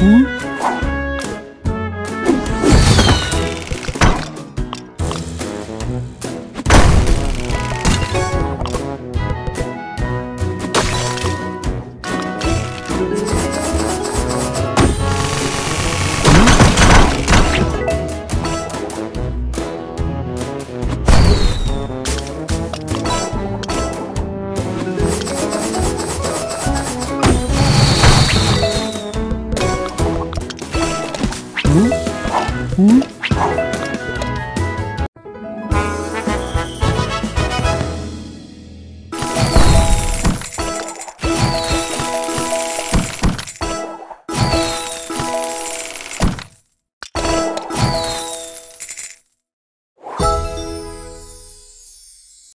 嗯 Hum? Hum?